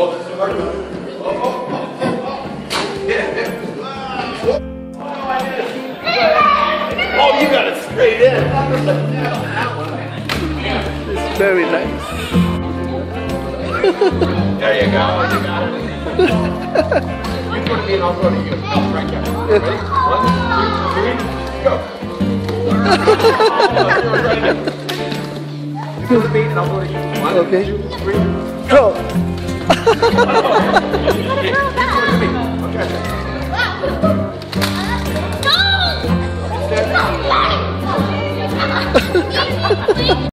oh, this is hard. Oh, oh, oh, oh. Yeah. Oh, you got it straight in. It's very nice. There you go. You got it. you go to me and I'll go to you. No, right there. Ready? One, two, three, go. You go to me and I'll go to you. One, Okay. two, three. Go no!